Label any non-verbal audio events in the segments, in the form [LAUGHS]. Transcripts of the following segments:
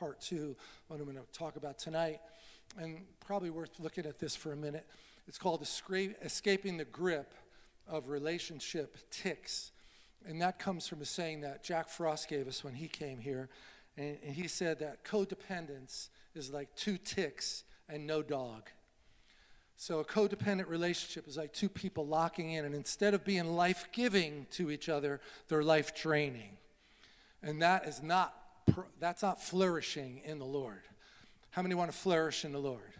part two, what I'm going to talk about tonight. And probably worth looking at this for a minute. It's called Escaping the Grip of Relationship Ticks. And that comes from a saying that Jack Frost gave us when he came here. And, he said that codependence is like two ticks and no dog. So a codependent relationship is like two people locking in, and instead of being life giving to each other, they're life draining. And that is not, that's not flourishing in the Lord. How many want to flourish in the Lord?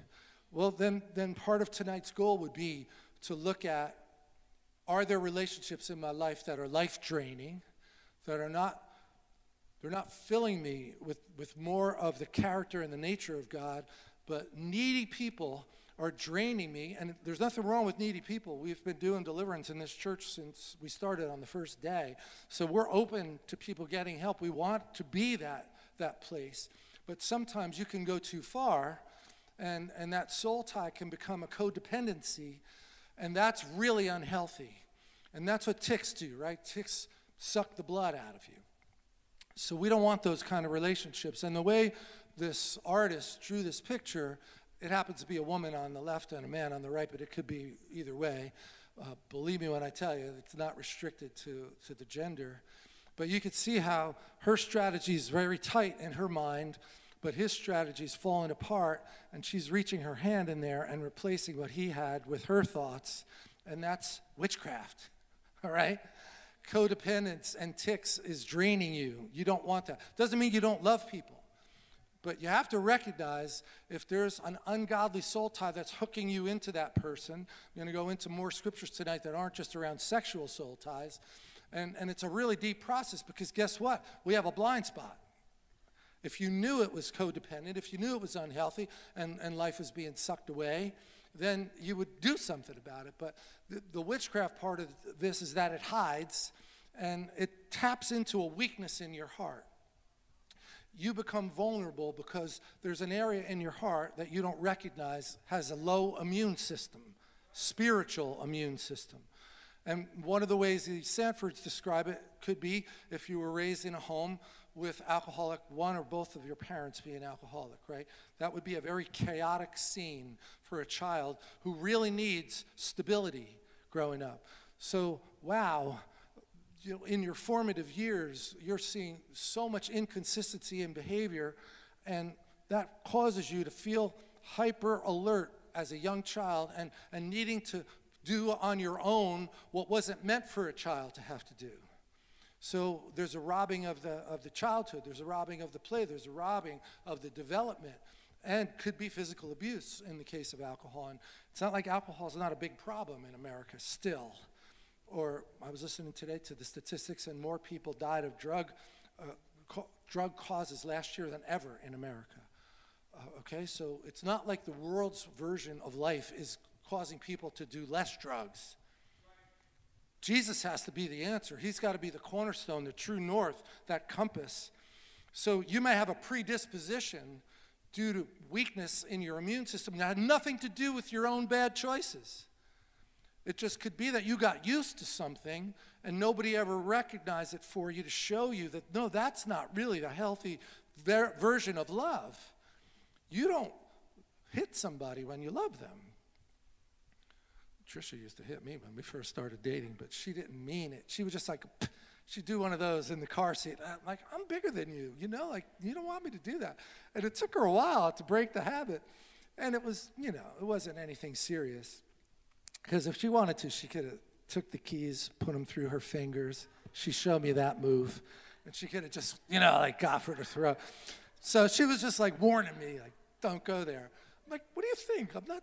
Well, then, then part of tonight's goal would be to look at are there relationships in my life that are life draining, that are not they're not filling me with, with more of the character and the nature of God, but needy people are draining me. And there's nothing wrong with needy people. We've been doing deliverance in this church since we started on the first day. So we're open to people getting help. We want to be that, that place. But sometimes you can go too far, and, and that soul tie can become a codependency, and that's really unhealthy. And that's what ticks do, right? Ticks suck the blood out of you. So we don't want those kind of relationships. And the way this artist drew this picture, it happens to be a woman on the left and a man on the right, but it could be either way. Uh, believe me when I tell you, it's not restricted to, to the gender. But you could see how her strategy is very tight in her mind, but his strategy is falling apart, and she's reaching her hand in there and replacing what he had with her thoughts, and that's witchcraft. [LAUGHS] All right? codependence and ticks is draining you. You don't want that. Doesn't mean you don't love people. But you have to recognize if there's an ungodly soul tie that's hooking you into that person. I'm going to go into more scriptures tonight that aren't just around sexual soul ties. And, and it's a really deep process because guess what? We have a blind spot. If you knew it was codependent, if you knew it was unhealthy and, and life was being sucked away, then you would do something about it. But the, the witchcraft part of this is that it hides and it taps into a weakness in your heart. You become vulnerable because there's an area in your heart that you don't recognize has a low immune system, spiritual immune system. And one of the ways the Sandfords describe it could be if you were raised in a home with alcoholic, one or both of your parents being alcoholic, right? That would be a very chaotic scene for a child who really needs stability growing up. So, wow, you know, in your formative years, you're seeing so much inconsistency in behavior, and that causes you to feel hyper alert as a young child and, and needing to do on your own what wasn't meant for a child to have to do. So there's a robbing of the, of the childhood, there's a robbing of the play, there's a robbing of the development, and could be physical abuse in the case of alcohol. And it's not like alcohol is not a big problem in America still. Or I was listening today to the statistics, and more people died of drug, uh, co- drug causes last year than ever in America. Uh, okay, so it's not like the world's version of life is causing people to do less drugs. Jesus has to be the answer. He's got to be the cornerstone, the true north, that compass. So you may have a predisposition due to weakness in your immune system that had nothing to do with your own bad choices. It just could be that you got used to something and nobody ever recognized it for you to show you that no, that's not really the healthy ver- version of love. You don't hit somebody when you love them. Trisha used to hit me when we first started dating, but she didn't mean it. She was just like, she'd do one of those in the car seat. I'm like, I'm bigger than you, you know, like, you don't want me to do that. And it took her a while to break the habit. And it was, you know, it wasn't anything serious. Because if she wanted to, she could have took the keys, put them through her fingers. She showed me that move. And she could have just, you know, like got for throat. So she was just like warning me, like, don't go there. I'm like, what do you think? I'm not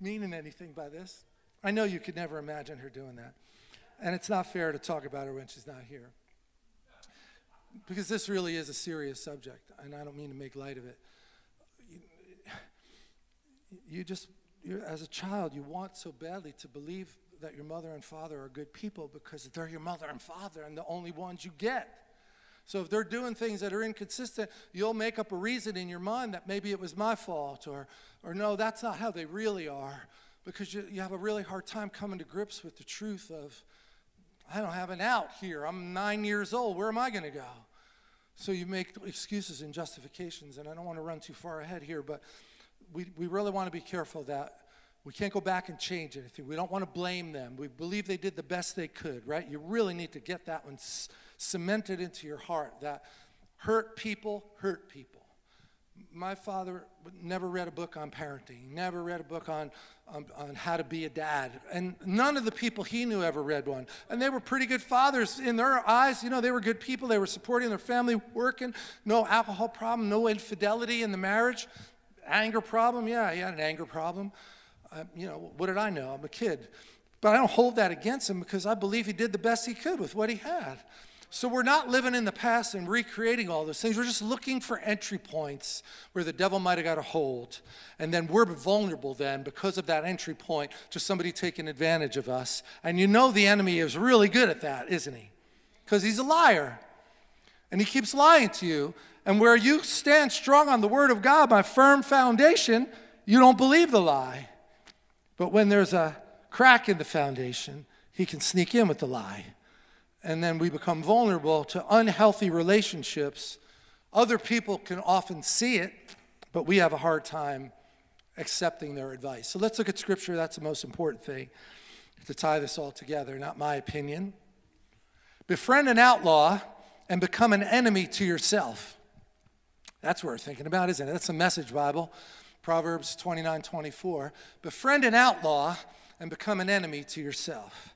meaning anything by this. I know you could never imagine her doing that. And it's not fair to talk about her when she's not here. Because this really is a serious subject, and I don't mean to make light of it. You, you just, as a child, you want so badly to believe that your mother and father are good people because they're your mother and father and the only ones you get. So if they're doing things that are inconsistent, you'll make up a reason in your mind that maybe it was my fault or, or no, that's not how they really are because you, you have a really hard time coming to grips with the truth of, I don't have an out here. I'm nine years old. Where am I going to go? So you make excuses and justifications, and I don't want to run too far ahead here, but we, we really want to be careful that we can't go back and change anything. We don't want to blame them. We believe they did the best they could, right? You really need to get that one cemented into your heart that hurt people hurt people. My father never read a book on parenting, never read a book on, on, on, how to be a dad. And none of the people he knew ever read one. And they were pretty good fathers in their eyes. You know, they were good people. They were supporting their family, working, no alcohol problem, no infidelity in the marriage. Anger problem, yeah, he had an anger problem. Uh, you know, what did I know? I'm a kid. But I don't hold that against him because I believe he did the best he could with what he had. So we're not living in the past and recreating all those things. We're just looking for entry points where the devil might have got a hold. And then we're vulnerable then because of that entry point to somebody taking advantage of us. And you know the enemy is really good at that, isn't he? Because he's a liar. And he keeps lying to you. And where you stand strong on the word of God, my firm foundation, you don't believe the lie. But when there's a crack in the foundation, he can sneak in with the lie and then we become vulnerable to unhealthy relationships. Other people can often see it, but we have a hard time accepting their advice. So let's look at scripture. That's the most important thing to tie this all together, not my opinion. Befriend an outlaw and become an enemy to yourself. That's what we're thinking about, isn't it? That's a message Bible. Proverbs 29 24. Befriend an outlaw and become an enemy to yourself.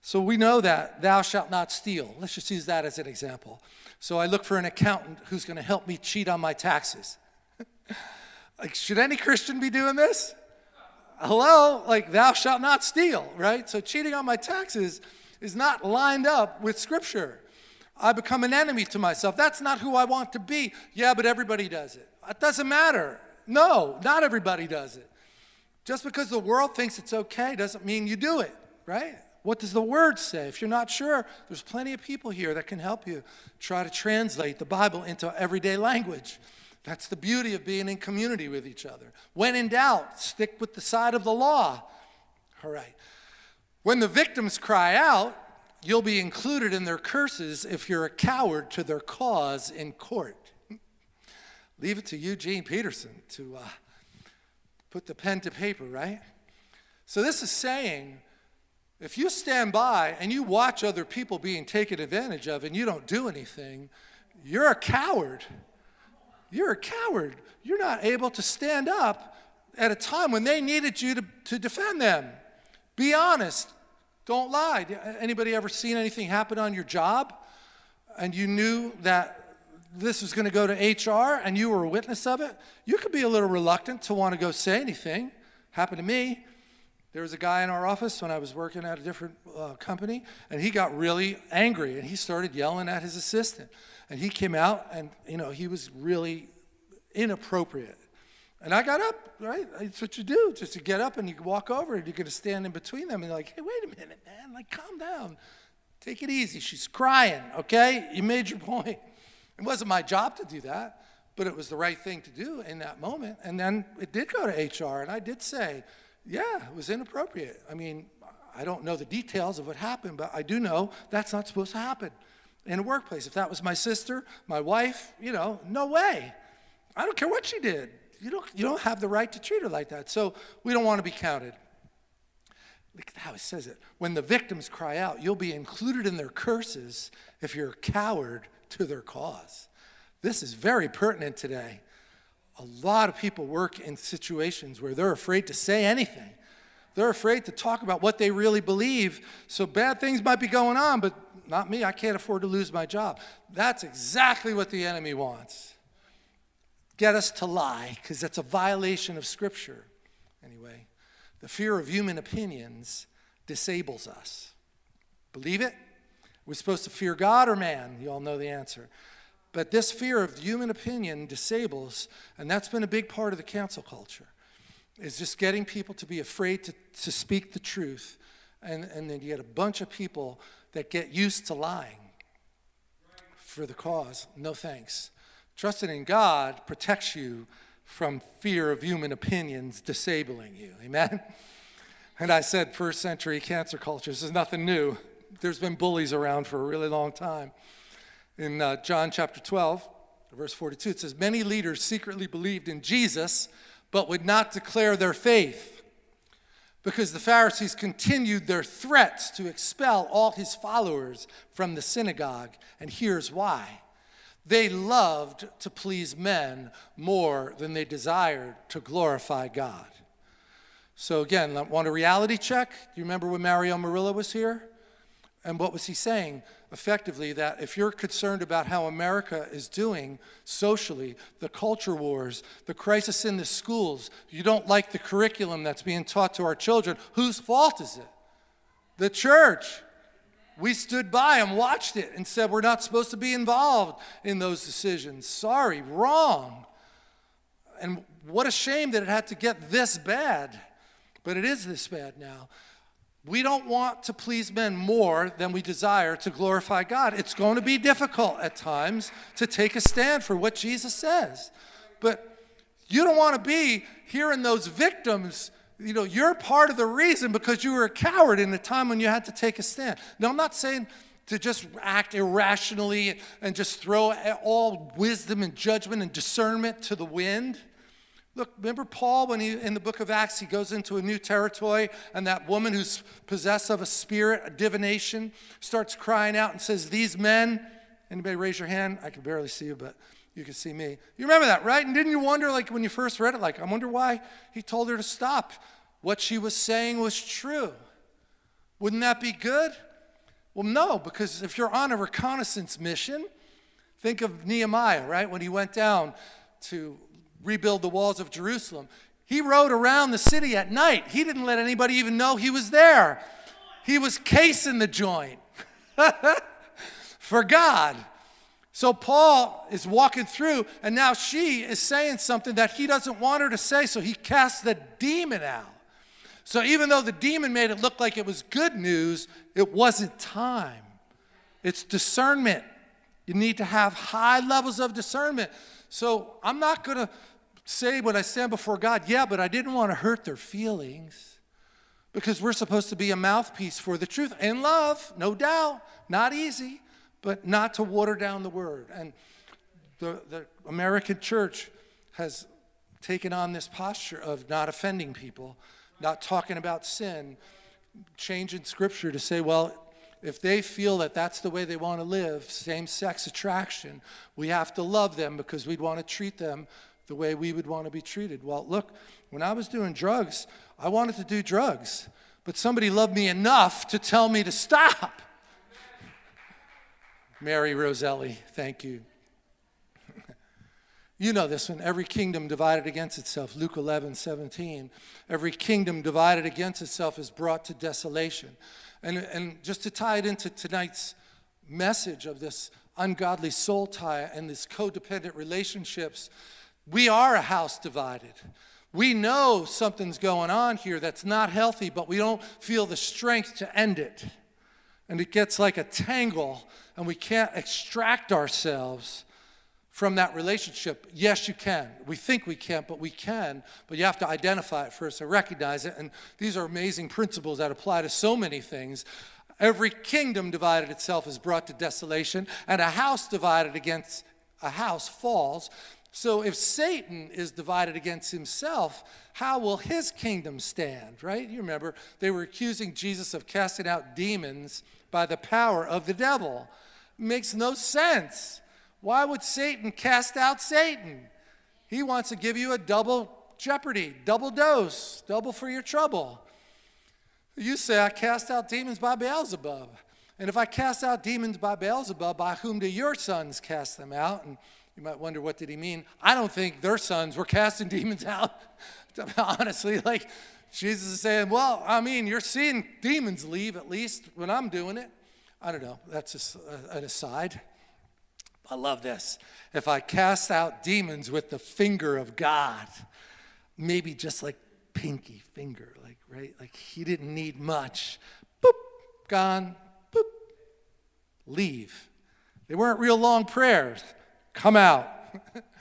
So we know that thou shalt not steal. Let's just use that as an example. So I look for an accountant who's going to help me cheat on my taxes. [LAUGHS] like, should any Christian be doing this? Hello? Like, thou shalt not steal, right? So cheating on my taxes is not lined up with Scripture. I become an enemy to myself. That's not who I want to be. Yeah, but everybody does it. It doesn't matter. No, not everybody does it. Just because the world thinks it's okay doesn't mean you do it, right? What does the word say? If you're not sure, there's plenty of people here that can help you try to translate the Bible into everyday language. That's the beauty of being in community with each other. When in doubt, stick with the side of the law. All right. When the victims cry out, you'll be included in their curses if you're a coward to their cause in court. Leave it to Eugene Peterson to uh, put the pen to paper, right? So this is saying if you stand by and you watch other people being taken advantage of and you don't do anything, you're a coward. You're a coward. You're not able to stand up at a time when they needed you to, to defend them. Be honest. Don't lie. Anybody ever seen anything happen on your job and you knew that this was going to go to HR and you were a witness of it? You could be a little reluctant to want to go say anything. Happened to me. There was a guy in our office when I was working at a different uh, company, and he got really angry and he started yelling at his assistant. And he came out and, you know, he was really inappropriate. And I got up, right? That's what you do, just to get up and you walk over and you're going to stand in between them and like, hey, wait a minute, man. Like, calm down. Take it easy. She's crying, okay? You made your point. It wasn't my job to do that, but it was the right thing to do in that moment. And then it did go to HR, and I did say, yeah, it was inappropriate. I mean, I don't know the details of what happened, but I do know that's not supposed to happen in a workplace. If that was my sister, my wife, you know, no way. I don't care what she did. You don't, you don't have the right to treat her like that. So we don't want to be counted. Look at how it says it. When the victims cry out, you'll be included in their curses if you're a coward to their cause. This is very pertinent today a lot of people work in situations where they're afraid to say anything. They're afraid to talk about what they really believe. So bad things might be going on, but not me. I can't afford to lose my job. That's exactly what the enemy wants. Get us to lie, because that's a violation of Scripture. Anyway, the fear of human opinions disables us. Believe it? We're supposed to fear God or man? You all know the answer. But this fear of human opinion disables, and that's been a big part of the cancel culture, is just getting people to be afraid to, to speak the truth. And, and then you get a bunch of people that get used to lying for the cause. No thanks. Trusting in God protects you from fear of human opinions disabling you. Amen? And I said, first century cancel culture, this is nothing new. There's been bullies around for a really long time. in uh, John chapter 12, verse 42. It says, Many leaders secretly believed in Jesus, but would not declare their faith because the Pharisees continued their threats to expel all his followers from the synagogue. And here's why they loved to please men more than they desired to glorify God. So, again, want a reality check? Do you remember when Mario Murillo was here? And what was he saying? Effectively, that if you're concerned about how America is doing socially, the culture wars, the crisis in the schools, you don't like the curriculum that's being taught to our children, whose fault is it? The church. We stood by and watched it and said we're not supposed to be involved in those decisions. Sorry, wrong. And what a shame that it had to get this bad. But it is this bad now. We don't want to please men more than we desire to glorify God. It's going to be difficult at times to take a stand for what Jesus says. But you don't want to be hearing those victims. You know, you're part of the reason because you were a coward in the time when you had to take a stand. Now, I'm not saying to just act irrationally and just throw all wisdom and judgment and discernment to the wind. Look, remember Paul when he in the book of Acts he goes into a new territory and that woman who's possessed of a spirit, a divination, starts crying out and says, "These men." Anybody raise your hand? I can barely see you, but you can see me. You remember that, right? And didn't you wonder, like when you first read it, like I wonder why he told her to stop? What she was saying was true. Wouldn't that be good? Well, no, because if you're on a reconnaissance mission, think of Nehemiah, right? When he went down to rebuild the walls of Jerusalem. He rode around the city at night. He didn't let anybody even know he was there. He was casing the joint [LAUGHS] for God. So Paul is walking through, and now she is saying something that he doesn't want her to say, so he casts the demon out. So even though the demon made it look like it was good news, it wasn't time. It's discernment. You need to have high levels of discernment. So I'm not going to say when I stand before God, yeah, but I didn't want to hurt their feelings because we're supposed to be a mouthpiece for the truth in love, no doubt. Not easy, but not to water down the word. And the, the American church has taken on this posture of not offending people, not talking about sin, changing scripture to say, well, if they feel that that's the way they want to live, same sex attraction, we have to love them because we'd want to treat them the way we would want to be treated. Well, look, when I was doing drugs, I wanted to do drugs, but somebody loved me enough to tell me to stop. Mary Roselle, thank you. you know this one. Every kingdom divided against itself, Luke 11, 17. Every kingdom divided against itself is brought to desolation. And, and just to tie it into tonight's message of this ungodly soul tie and these codependent relationships, we are a house divided. We know something's going on here that's not healthy, but we don't feel the strength to end it. And it gets like a tangle, and we can't extract ourselves from that relationship. Yes, you can. We think we can't, but we can. But you have to identify it first and recognize it. And these are amazing principles that apply to so many things. Every kingdom divided itself is brought to desolation, and a house divided against a house falls. So if Satan is divided against himself, how will his kingdom stand, right? You remember, they were accusing Jesus of casting out demons by the power of the devil. Makes no sense. Why would Satan cast out Satan? He wants to give you a double jeopardy, double dose, double for your trouble. You say, I cast out demons by Beelzebub. And if I cast out demons by Beelzebub, by whom do your sons cast them out? And you might wonder, what did he mean? I don't think their sons were casting [LAUGHS] demons out. Honestly, like Jesus is saying, well, I mean, you're seeing demons leave at least when I'm doing it. I don't know. That's just an aside. I love this. If I cast out demons with the finger of God, maybe just like pinky finger, like, right? Like he didn't need much. Boop, gone, boop, leave. They weren't real long prayers come out. [LAUGHS]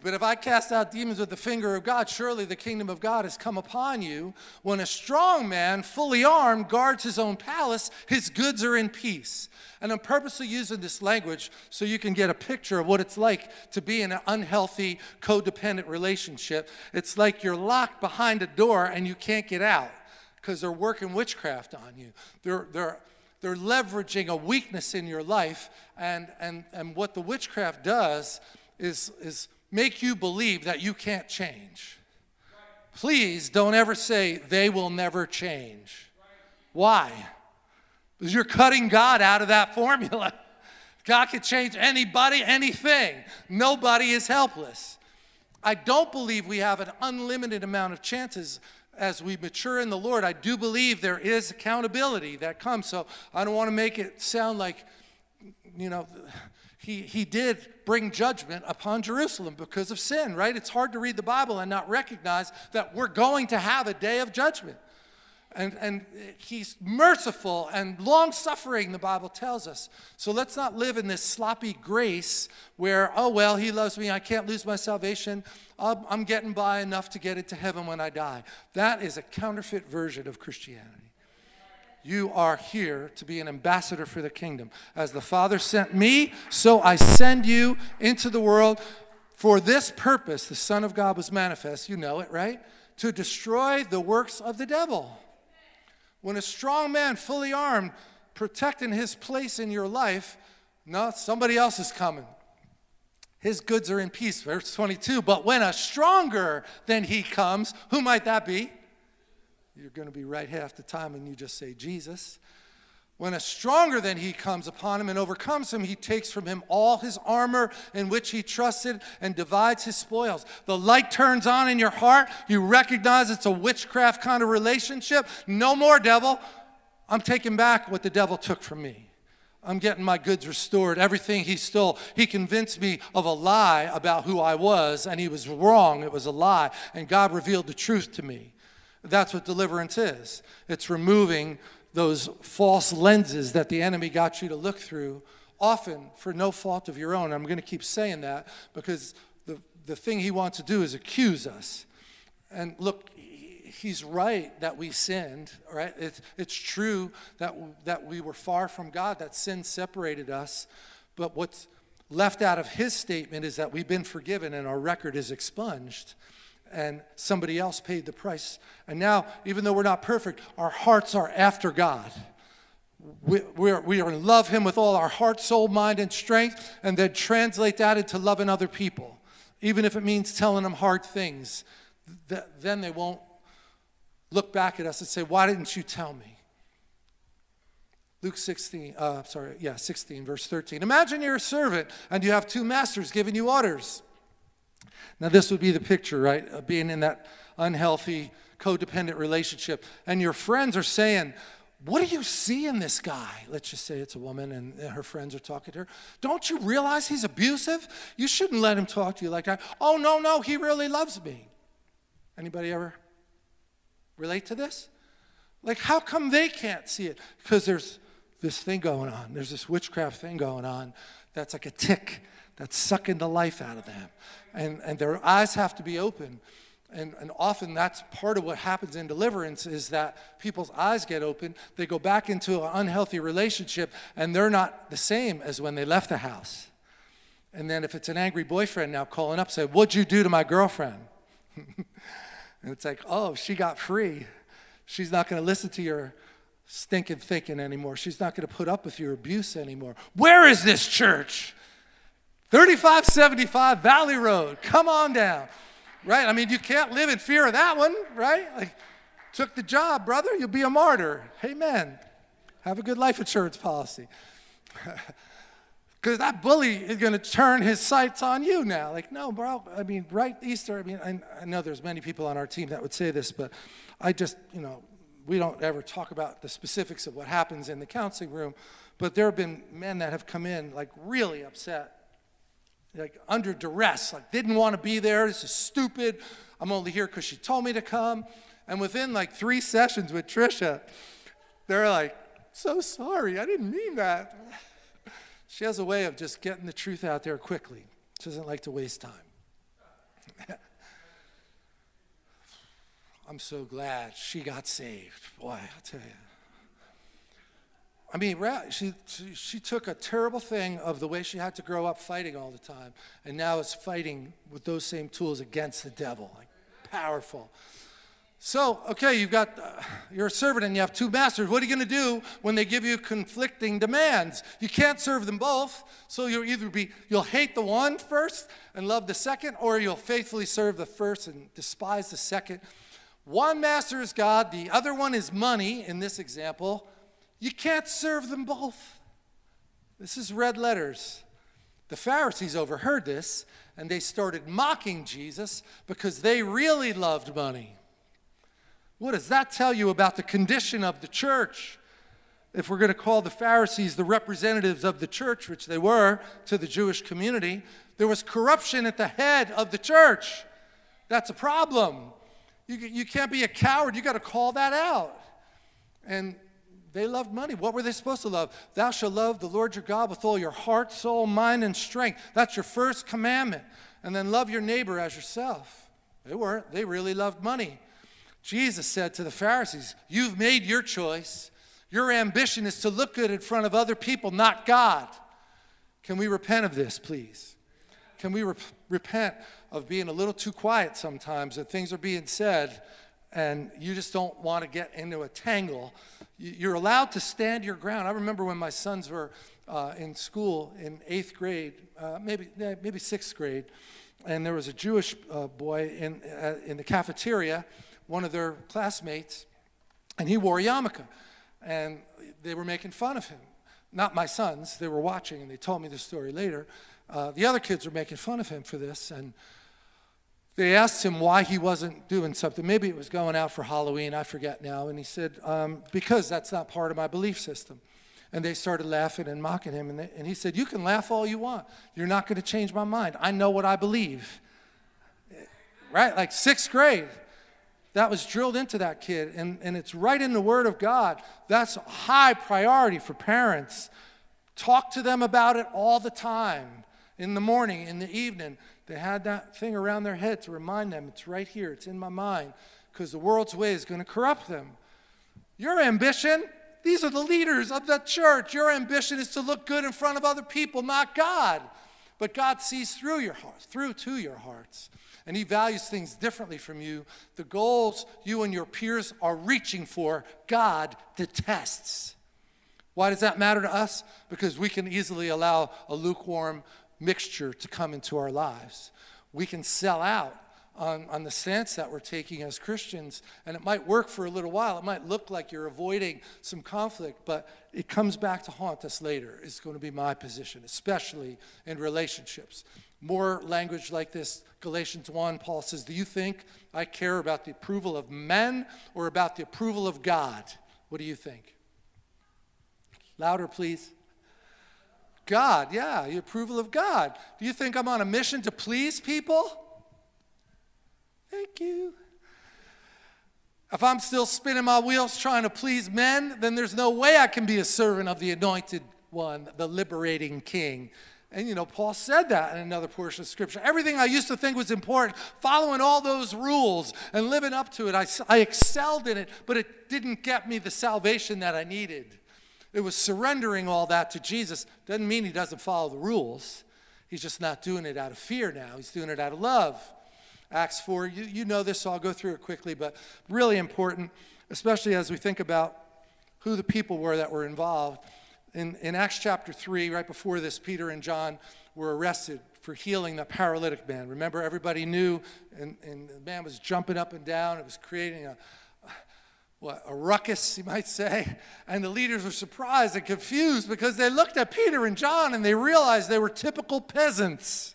But if I cast out demons with the finger of God, surely the kingdom of God has come upon you. When a strong man, fully armed, guards his own palace, his goods are in peace. And I'm purposely using this language so you can get a picture of what it's like to be in an unhealthy, codependent relationship. It's like you're locked behind a door and you can't get out because they're working witchcraft on you. They're, they're, they're leveraging a weakness in your life, and, and, and what the witchcraft does is, is make you believe that you can't change. Please don't ever say they will never change. Why? Because you're cutting God out of that [LAUGHS] formula. God can change anybody, anything. Nobody is helpless. I don't believe we have an unlimited amount of chances as we mature in the Lord. I do believe there is accountability that comes. So I don't want to make it sound like, you know, he, he did bring judgment upon Jerusalem because of sin, right? It's hard to read the Bible and not recognize that we're going to have a day of judgment. And, and he's merciful and long suffering, the Bible tells us. So let's not live in this sloppy grace where, oh, well, he loves me. I can't lose my salvation. Oh, I'm getting by enough to get into heaven when I die. That is a counterfeit version of Christianity. You are here to be an ambassador for the kingdom. As the Father sent me, so I send you into the world. For this purpose, the Son of God was manifest. You know it, right? To destroy the works of the devil. When a strong man, fully armed, protecting his place in your life, no, somebody else is coming. His goods are in peace. Verse 22. But when a stronger than he comes, who might that be? You're going to be right half the time and you just say, Jesus. When a stronger than he comes upon him and overcomes him, he takes from him all his armor in which he trusted and divides his spoils. The light turns on in your heart. You recognize it's a witchcraft kind of relationship. No more, devil. I'm taking back what the devil took from me. I'm getting my goods restored. Everything he stole, he convinced me of a lie about who I was, and he was wrong. It was a lie. And God revealed the truth to me. That's what deliverance is it's removing those false lenses that the enemy got you to look through, often for no fault of your own. I'm going to keep saying that because the, the thing he wants to do is accuse us. And look, he's right that we sinned, right? It's, it's true that, that we were far from God, that sin separated us. But what's left out of his statement is that we've been forgiven and our record is expunged and somebody else paid the price. And now, even though we're not perfect, our hearts are after God. We, we're, we are in love Him with all our heart, soul, mind, and strength, and then translate that into loving other people. Even if it means telling them hard things, th- then they won't look back at us and say, Why didn't you tell me? Luke 16, uh, sorry, yeah, 16, verse 13. Imagine you're a servant and you have two masters giving you orders. Now, this would be the picture, right? Of being in that unhealthy, codependent relationship. And your friends are saying, What do you see in this guy? Let's just say it's a woman and her friends are talking to her. Don't you realize he's abusive? You shouldn't let him talk to you like that. Oh, no, no, he really loves me. Anybody ever relate to this? Like, how come they can't see it? Because there's this thing going on. There's this witchcraft thing going on that's like a tick that's sucking the life out of them. And, and their eyes have to be open. And, and often that's part of what happens in deliverance is that people's eyes get open. They go back into an unhealthy relationship and they're not the same as when they left the house. And then if it's an angry boyfriend now calling up, say, What'd you do to my girlfriend? [LAUGHS] and it's like, Oh, she got free. She's not going to listen to your stinking thinking anymore. She's not going to put up with your abuse anymore. Where is this church? 3575 Valley Road. Come on down. Right? I mean, you can't live in fear of that one, right? Like, took the job, brother. You'll be a martyr. Amen. Have a good life insurance policy. [LAUGHS] Because that bully is going to turn his sights on you now. Like, no, bro. I mean, right Easter, I mean, I, I know there's many people on our team that would say this, but I just, you know, we don't ever talk about the specifics of what happens in the counseling room, but there have been men that have come in like really upset like under duress, like didn't want to be there. This is stupid. I'm only here because she told me to come. And within like three sessions with Trisha, they're like, so sorry, I didn't mean that. [LAUGHS] She has a way of just getting the truth out there quickly. She doesn't like to waste time. [LAUGHS] I'm so glad she got saved. Boy, I'll tell you. I mean, she, she, took a terrible thing of the way she had to grow up fighting all the time, and now it's fighting with those same tools against the devil. Like, powerful. So, okay, you've got, uh, you're a servant and you have two masters. What are you going to do when they give you conflicting demands? You can't serve them both. So you'll either be, you'll hate the one first and love the second, or you'll faithfully serve the first and despise the second. One master is God, the other one is money in this example. You can't serve them both. This is red letters. The Pharisees overheard this and they started mocking Jesus because they really loved money. What does that tell you about the condition of the church? If we're going to call the Pharisees the representatives of the church, which they were to the Jewish community, there was corruption at the head of the church. That's a problem. You, you can't be a coward. You got to call that out. And they loved money. What were they supposed to love? Thou shalt love the Lord your God with all your heart, soul, mind, and strength. That's your first commandment. And then love your neighbor as yourself. They weren't. They really loved money. Jesus said to the Pharisees, You've made your choice. Your ambition is to look good in front of other people, not God. Can we repent of this, please? Can we re- repent of being a little too quiet sometimes that things are being said and you just don't want to get into a tangle? You're allowed to stand your ground. I remember when my sons were uh, in school in eighth grade, uh, maybe, maybe sixth grade, and there was a Jewish uh, boy in, uh, in the cafeteria one of their classmates, and he wore a yarmulke. And they were making fun of him. Not my sons, they were watching, and they told me the story later. Uh, the other kids were making fun of him for this, and they asked him why he wasn't doing something. Maybe it was going out for Halloween, I forget now. And he said, um, Because that's not part of my belief system. And they started laughing and mocking him. And, they, and he said, You can laugh all you want. You're not going to change my mind. I know what I believe. Right? Like sixth grade. That was drilled into that kid, and, and it's right in the Word of God. That's high priority for parents. Talk to them about it all the time in the morning, in the evening. They had that thing around their head to remind them it's right here, it's in my mind, because the world's way is going to corrupt them. Your ambition, these are the leaders of the church. Your ambition is to look good in front of other people, not God. But God sees through your heart, through to your hearts and He values things differently from you. The goals you and your peers are reaching for, God detests. Why does that matter to us? Because we can easily allow a lukewarm mixture to come into our lives. We can sell out on, on the stance that we're taking as Christians, and it might work for a little while. It might look like you're avoiding some conflict, but it comes back to haunt us later, is going to be my position, especially in relationships more language like this. Galatians 1, Paul says, Do you think I care about the approval of men or about the approval of God? What do you think? Louder, please. God, yeah, the approval of God. Do you think I'm on a mission to please people? Thank you. If I'm still spinning my wheels trying to please men, then there's no way I can be a servant of the anointed one, the liberating king. And you know, Paul said that in another portion of scripture. Everything I used to think was important, following all those rules and living up to it, I, I excelled in it, but it didn't get me the salvation that I needed. It was surrendering all that to Jesus. Doesn't mean he doesn't follow the rules. He's just not doing it out of fear now, he's doing it out of love. Acts 4, you, you know this, so I'll go through it quickly, but really important, especially as we think about who the people were that were involved. In, in Acts chapter 3, right before this, Peter and John were arrested for healing the paralytic man. Remember, everybody knew, and, and the man was jumping up and down. It was creating a, what, a ruckus, you might say. And the leaders were surprised and confused because they looked at Peter and John and they realized they were typical peasants,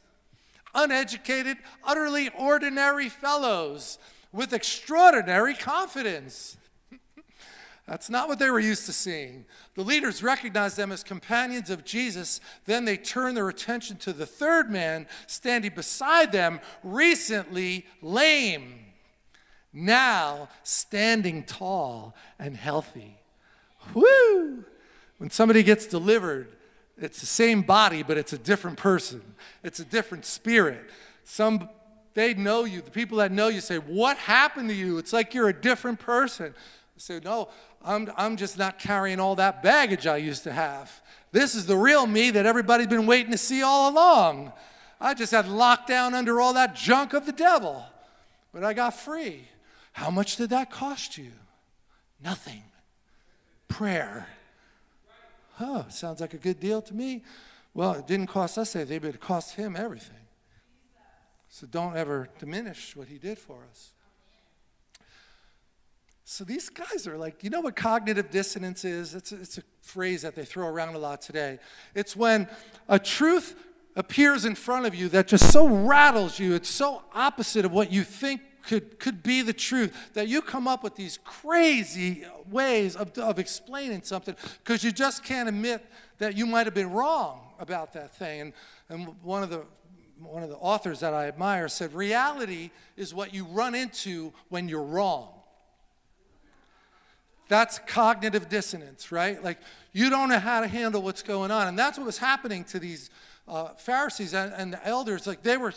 uneducated, utterly ordinary fellows with extraordinary confidence. [LAUGHS] That's not what they were used to seeing. The leaders recognized them as companions of Jesus. Then they turned their attention to the third man standing beside them, recently lame, now standing tall and healthy. Woo! When somebody gets delivered, it's the same body, but it's a different person, it's a different spirit. Some they know you. The people that know you say, What happened to you? It's like you're a different person. I say, No, I'm, I'm just not carrying all that baggage I used to have. This is the real me that everybody's been waiting to see all along. I just had locked down under all that junk of the devil, but I got free. How much did that cost you? Nothing. Prayer. Oh, sounds like a good deal to me. Well, it didn't cost us anything, but it cost him everything. So don't ever diminish what he did for us. So these guys are like, you know what cognitive dissonance is? It's a, it's a phrase that they throw around a lot today. It's when a truth appears in front of you that just so rattles you, it's so opposite of what you think could, could be the truth that you come up with these crazy ways of, of explaining something because you just can't admit that you might have been wrong about that thing. And, and one of the one of the authors that I admire said, reality is what you run into when you're wrong. That's cognitive dissonance, right? Like you don't know how to handle what's going on. And that's what was happening to these uh, Pharisees and, and the elders. Like they were,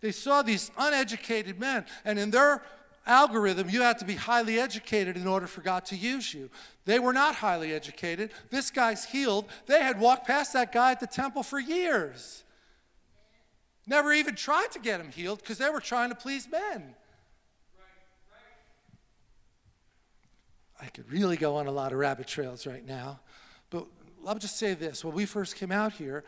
they saw these uneducated men, and in their algorithm, you had to be highly educated in order for God to use you. They were not highly educated. This guy's healed. They had walked past that guy at the temple for years. Never even tried to get him healed because they were trying to please men. I could really go on a lot of rabbit trails right now. But I'll just say this. When we first came out here,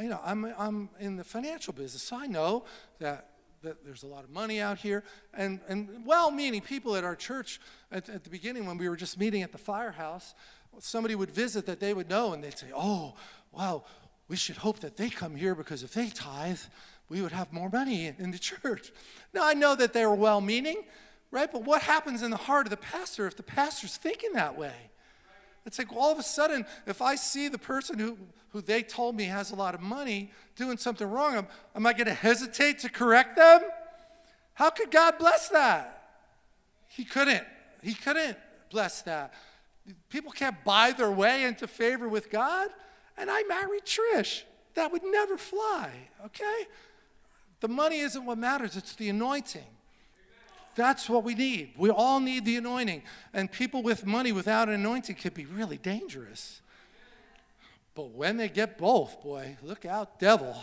you know, I'm, I'm in the financial business, so I know that, that there's a lot of money out here. And, and well-meaning people at our church at, at the beginning when we were just meeting at the firehouse, somebody would visit that they would know, and they'd say, oh, wow, we should hope that they come here because if they tithe, we would have more money in the church. Now, I know that they were well-meaning, right? But what happens in the heart of the pastor if the pastor's thinking that way? It's like all of a sudden, if I see the person who, who they told me has a lot of money doing something wrong, am, am I going to hesitate to correct them? How could God bless that? He couldn't. He couldn't bless that. People can't buy their way into favor with God. And I married Trish. That would never fly, okay? The money isn't what matters, it's the anointing. That's what we need. We all need the anointing. And people with money without an anointing can be really dangerous. But when they get both, boy, look out, devil.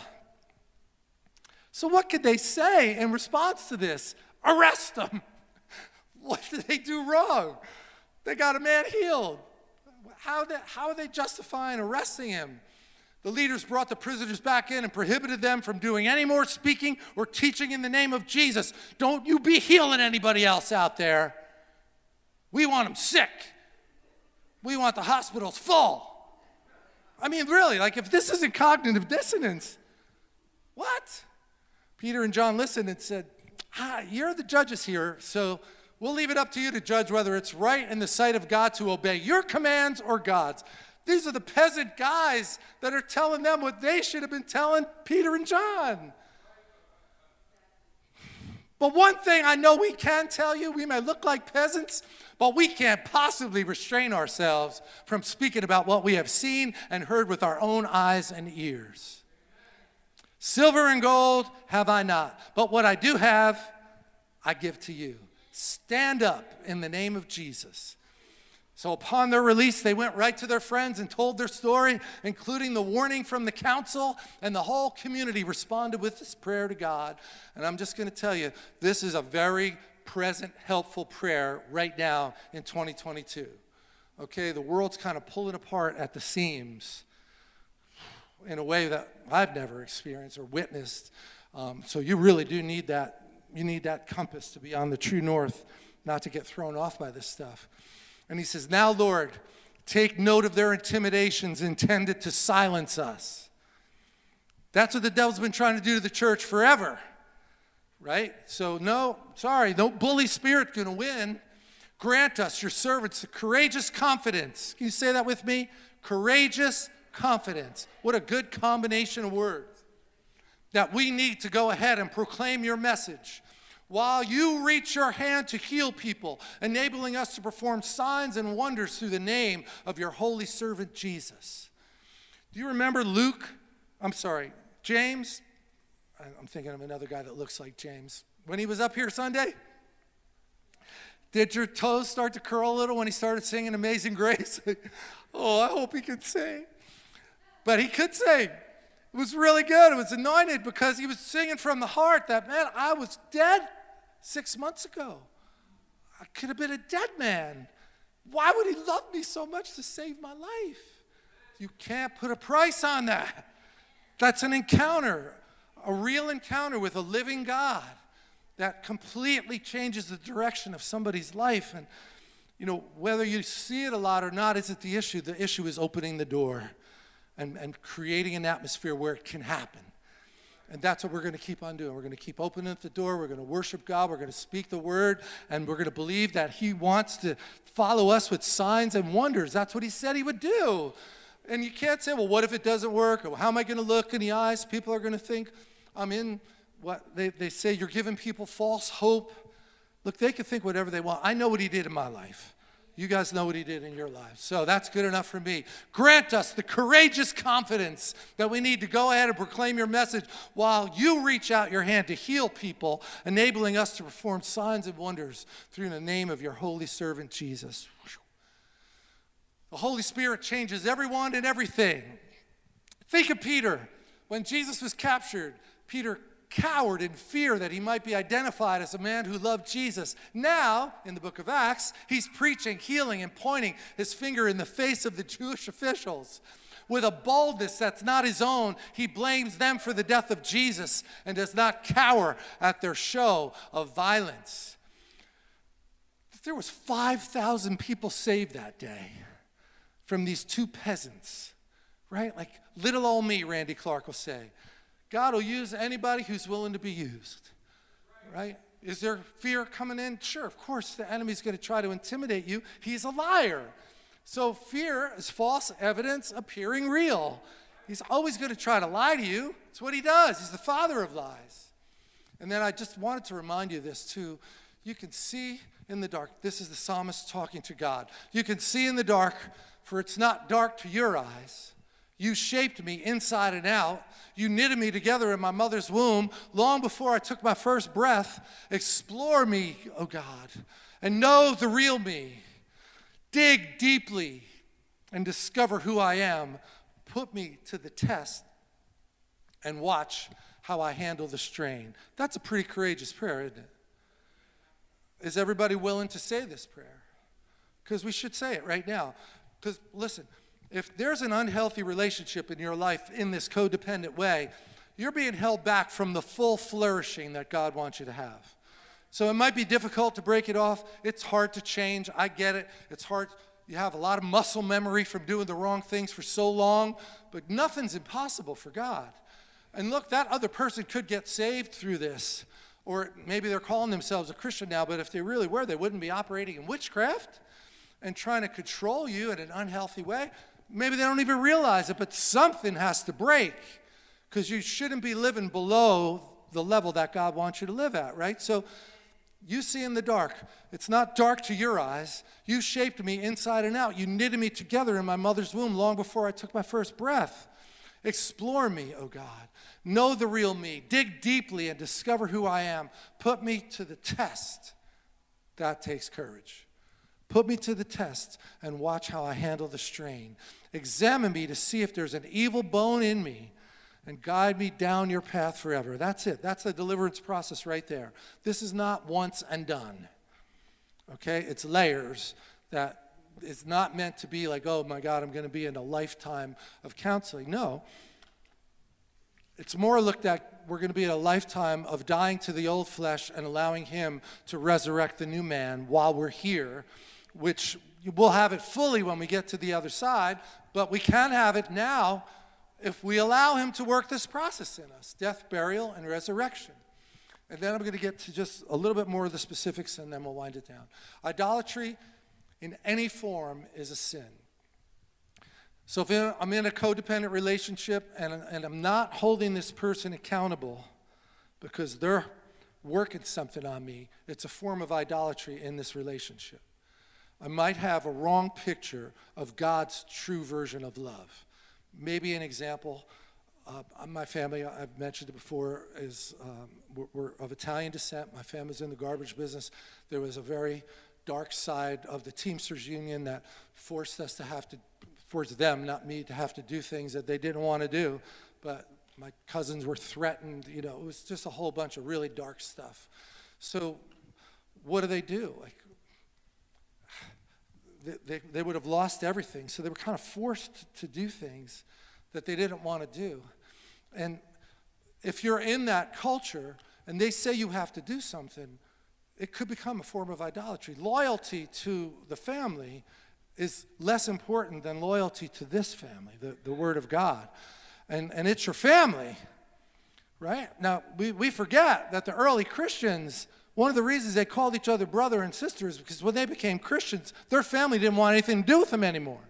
So, what could they say in response to this? Arrest them. [LAUGHS] What did they do wrong? They got a man healed. How, they, how are they justifying arresting him? The leaders brought the prisoners back in and prohibited them from doing any more speaking or teaching in the name of Jesus. Don't you be healing anybody else out there. We want them sick. We want the hospitals full. I mean, really, like if this isn't cognitive dissonance, what? Peter and John listened and said, ah, You're the judges here, so we'll leave it up to you to judge whether it's right in the sight of God to obey your commands or God's. These are the peasant guys that are telling them what they should have been telling Peter and John. But one thing I know we can tell you we may look like peasants, but we can't possibly restrain ourselves from speaking about what we have seen and heard with our own eyes and ears. Silver and gold have I not, but what I do have, I give to you. Stand up in the name of Jesus. So, upon their release, they went right to their friends and told their story, including the warning from the council, and the whole community responded with this prayer to God. And I'm just going to tell you, this is a very present, helpful prayer right now in 2022. Okay, the world's kind of pulling apart at the seams in a way that I've never experienced or witnessed. Um, so, you really do need that. You need that compass to be on the true north, not to get thrown off by this stuff. And he says, Now, Lord, take note of their intimidations intended to silence us. That's what the devil's been trying to do to the church forever, right? So, no, sorry, no bully spirit going to win. Grant us, your servants, a courageous confidence. Can you say that with me? Courageous confidence. What a good combination of words. That we need to go ahead and proclaim your message while you reach your hand to heal people, enabling us to perform signs and wonders through the name of your holy servant Jesus. Do you remember Luke? I'm sorry, James? I'm thinking of another guy that looks like James. when he was up here Sunday? Did your toes start to curl a little when he started singing Amazing Grace? [LAUGHS] oh, I hope he could sing. But he could sing. It was really good. It was anointed because he was singing from the heart that, man, I was dead six months ago. I could have been a dead man. Why would he love me so much to save my life? You can't put a price on that. That's an encounter, a real encounter with a living God that completely changes the direction of somebody's life. And, you know, whether you see it a lot or not isn't the issue. The issue is opening the door and, and creating an atmosphere where it can happen. And that's what we're going to keep on doing. We're going to keep opening the door. We're going to worship God. We're going to speak the word. And we're going to believe that He wants to follow us with signs and wonders. That's what He said He would do. And you can't say, well, what if it doesn't work? Or how am I going to look in the eyes? People are going to think I'm in what they, they say you're giving people false hope. Look, they can think whatever they want. I know what He did in my life. You guys know what he did in your lives. So that's good enough for me. Grant us the courageous confidence that we need to go ahead and proclaim your message while you reach out your hand to heal people, enabling us to perform signs and wonders through the name of your holy servant Jesus. The Holy Spirit changes everyone and everything. Think of Peter. When Jesus was captured, Peter cowered in fear that he might be identified as a man who loved Jesus. Now, in the book of Acts, he's preaching, healing, and pointing his finger in the face of the Jewish officials. With a boldness that's not his own, he blames them for the death of Jesus and does not cower at their show of violence. There was 5,000 people saved that day from these two peasants, right? Like little old me, Randy Clark will say. God will use anybody who's willing to be used, right? Is there fear coming in? Sure, of course, the enemy's going to try to intimidate you. He's a liar. So, fear is false evidence appearing real. He's always going to try to lie to you. It's what he does. He's the father of lies. And then I just wanted to remind you this too. You can see in the dark. This is the psalmist talking to God. You can see in the dark, for it's not dark to your eyes. You shaped me inside and out. You knitted me together in my mother's womb long before I took my first breath. Explore me, oh God, and know the real me. Dig deeply and discover who I am. Put me to the test and watch how I handle the strain. That's a pretty courageous prayer, isn't it? Is everybody willing to say this prayer? Because we should say it right now. Because listen, if there's an unhealthy relationship in your life in this codependent way, you're being held back from the full flourishing that God wants you to have. So it might be difficult to break it off. It's hard to change. I get it. It's hard. You have a lot of muscle memory from doing the wrong things for so long, but nothing's impossible for God. And look, that other person could get saved through this. Or maybe they're calling themselves a Christian now, but if they really were, they wouldn't be operating in witchcraft and trying to control you in an unhealthy way. Maybe they don't even realize it, but something has to break because you shouldn't be living below the level that God wants you to live at, right? So you see in the dark. It's not dark to your eyes. You shaped me inside and out. You knitted me together in my mother's womb long before I took my first breath. Explore me, O oh God. Know the real me. Dig deeply and discover who I am. Put me to the test. That takes courage. Put me to the test and watch how I handle the strain. Examine me to see if there's an evil bone in me and guide me down your path forever. That's it. That's the deliverance process right there. This is not once and done. Okay? It's layers that it's not meant to be like, oh my God, I'm going to be in a lifetime of counseling. No. It's more looked at, we're going to be in a lifetime of dying to the old flesh and allowing Him to resurrect the new man while we're here which we'll have it fully when we get to the other side, but we can have it now if we allow Him to work this process in us death, burial, and resurrection. And then I'm going to get to just a little bit more of the specifics and then we'll wind it down. Idolatry in any form is a sin. So if I'm in a codependent relationship and, and I'm not holding this person accountable because they're working something on me, it's a form of idolatry in this relationship. I might have a wrong picture of God's true version of love. Maybe an example Uh, my family, I've mentioned it before, is um, we're, we're, of Italian descent. My family's in the garbage business. There was a very dark side of the Teamsters Union that forced us to have to, forced them, not me, to have to do things that they didn't want to do. But my cousins were threatened. You know, it was just a whole bunch of really dark stuff. So, what do they do? Like, they, they, would have lost everything. So they were kind of forced to do things that they didn't want to do. And if you're in that culture and they say you have to do something, it could become a form of idolatry. Loyalty to the family is less important than loyalty to this family, the, the Word of God. And, and it's your family, right? Now, we, we forget that the early Christians, one of the reasons they called each other brother and sister is because when they became Christians, their family didn't want anything to do with them anymore.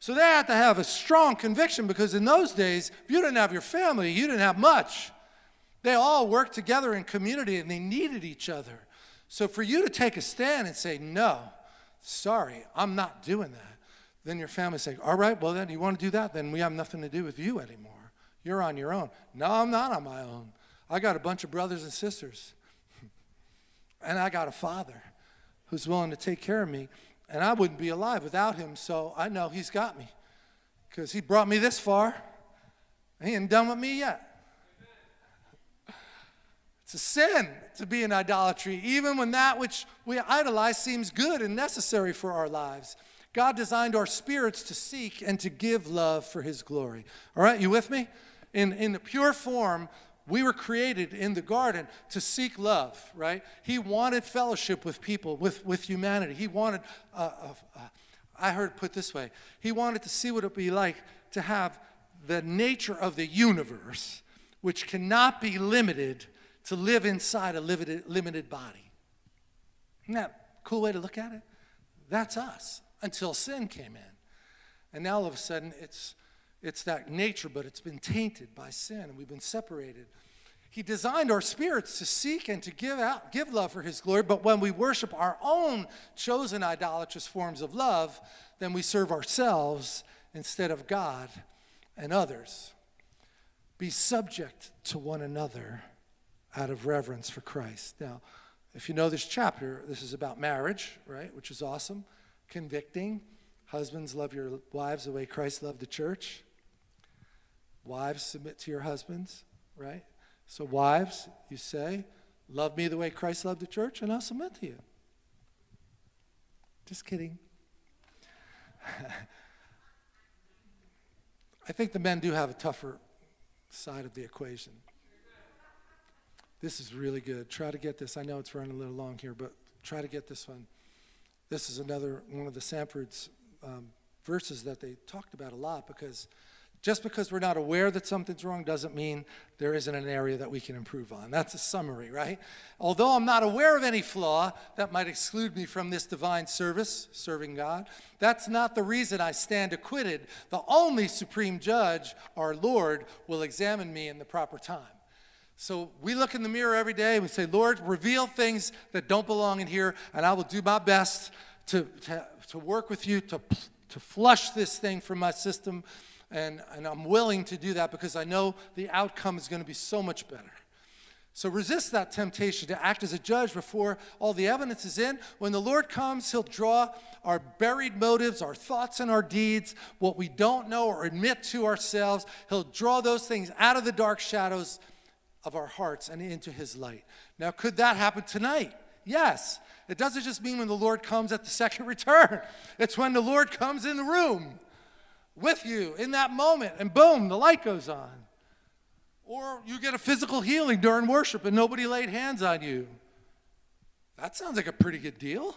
So they had to have a strong conviction because in those days, if you didn't have your family, you didn't have much. They all worked together in community and they needed each other. So for you to take a stand and say, no, sorry, I'm not doing that, then your family say, all right, well then you want to do that, then we have nothing to do with you anymore. You're on your own. No, I'm not on my own. I got a bunch of brothers and sisters. And I got a father who's willing to take care of me. And I wouldn't be alive without him, so I know he's got me. Because he brought me this far. He ain't done with me yet. It's a sin to be in idolatry, even when that which we idolize seems good and necessary for our lives. God designed our spirits to seek and to give love for His glory. All right, you with me? In, in the pure form, we were created in the garden to seek love, right? He wanted fellowship with people, with, with humanity. He wanted, uh, uh, uh, I heard put this way, he wanted to see what it would be like to have the nature of the universe, which cannot be limited to live inside a limited, limited body. Isn't that a cool way to look at it? That's us until sin came in. And now all of a sudden it's, it's that nature, but it's been tainted by sin and we've been separated. He designed our spirits to seek and to give out, give love for his glory, but when we worship our own chosen idolatrous forms of love, then we serve ourselves instead of God and others. Be subject to one another out of reverence for Christ. Now, if you know this chapter, this is about marriage, right? Which is awesome. Convicting. Husbands, love your wives the way Christ loved the church. Wives, submit to your husbands, right? So, wives, you say, Love me the way Christ loved the church, and I'll submit to you. Just kidding. [LAUGHS] I think the men do have a tougher side of the equation. This is really good. Try to get this. I know it's running a little long here, but try to get this one. This is another one of the Sandford's um, verses that they talked about a lot because just because we're not aware that something's wrong doesn't mean there isn't an area that we can improve on. That's a summary, right? Although I'm not aware of any flaw that might exclude me from this divine service, serving God, that's not the reason I stand acquitted. The only supreme judge, our Lord, will examine me in the proper time. So we look in the mirror every day and we say, Lord, reveal things that don't belong in here, and I will do my best to, to, to work with you to, to flush this thing from my system. And, and I'm willing to do that because I know the outcome is going to be so much better. So resist that temptation to act as a judge before all the evidence is in. When the Lord comes, He'll draw our buried motives, our thoughts and our deeds, what we don't know or admit to ourselves. He'll draw those things out of the dark shadows of our hearts and into his light. Now, could that happen tonight? Yes. It doesn't just mean when the Lord comes at the [LAUGHS] second return, it's when the Lord comes in the room with you in that moment, and boom, the light goes on. Or you get a physical healing during worship and nobody laid hands on you. That sounds like a pretty good deal.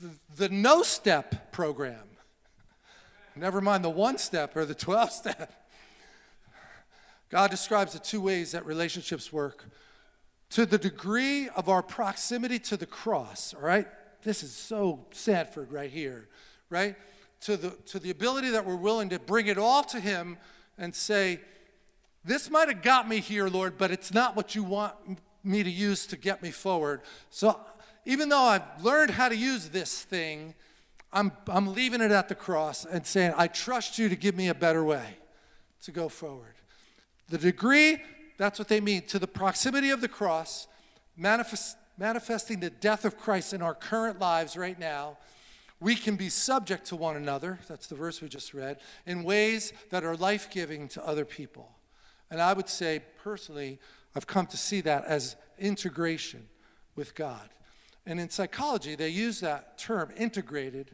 The, the no step program. Never mind the one step or the 12 step. God describes the two ways that relationships work. To the degree of our proximity to the cross, all right? This is so Sandford right here, right? To the, to the ability that we're willing to bring it all to Him and say, This might have got me here, Lord, but it's not what you want me to use to get me forward. So even though I've learned how to use this thing, I'm, I'm leaving it at the cross and saying, I trust you to give me a better way. to go forward. The degree, that's what they mean, to the proximity of the cross, manifest, manifesting the death of Christ in our current lives right now, we can be subject to one another, that's the verse we just read, in ways that are life giving to other people. And I would say, personally, I've come to see that as integration with God. And in psychology, they use that term, integrated,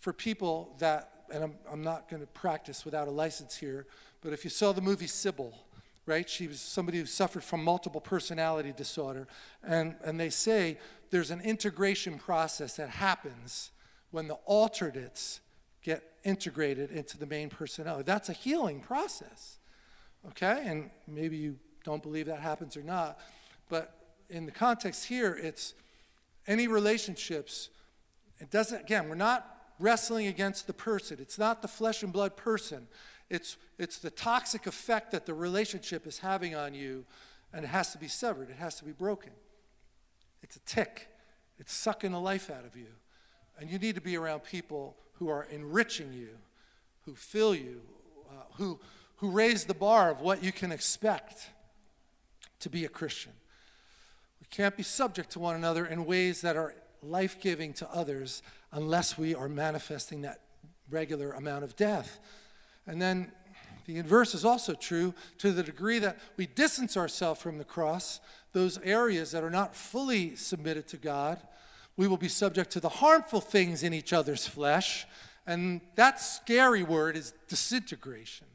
for people that, and I'm, I'm not going to practice without a license here, but if you saw the movie Sybil, right? She was somebody who suffered from multiple personality disorder. And, and they say there's an integration process that happens when the alternates get integrated into the main personality. That's a healing process, okay? And maybe you don't believe that happens or not, but in the context here, it's any relationships. It doesn't, again, we're not wrestling against the person, it's not the flesh and blood person. It's, it's the toxic effect that the relationship is having on you, and it has to be severed, it has to be broken. It's a tick, it's sucking the life out of you. And you need to be around people who are enriching you, who fill you, uh, who, who raise the bar of what you can expect to be a Christian. We can't be subject to one another in ways that are life giving to others unless we are manifesting that regular amount of death. And then the inverse is also true to the degree that we distance ourselves from the cross, those areas that are not fully submitted to God, we will be subject to the harmful things in each other's flesh. And that scary word is disintegration,